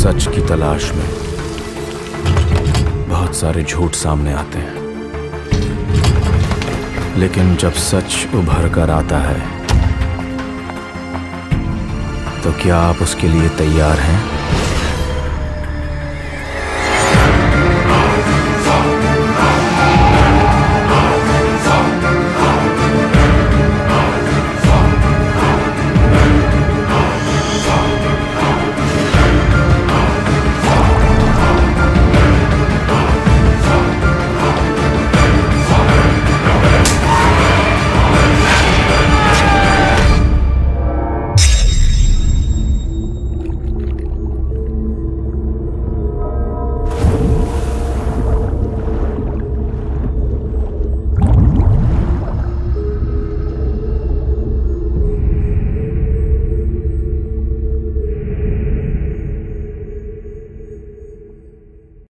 सच की तलाश में बहुत सारे झूठ सामने आते हैं। लेकिन जब सच उभर कर आता है तो क्या आप उसके लिए तैयार हैं?